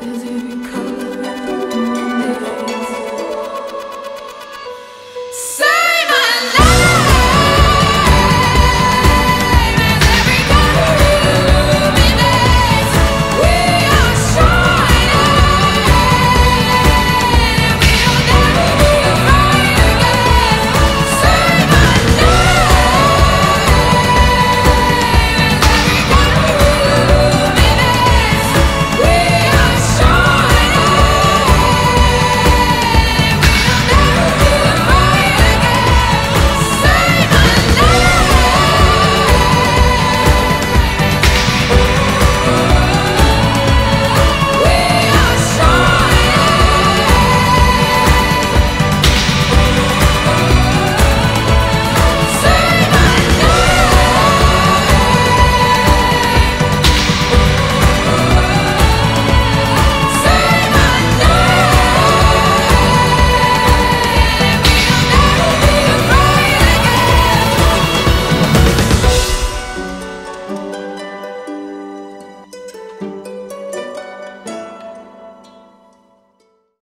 Is it because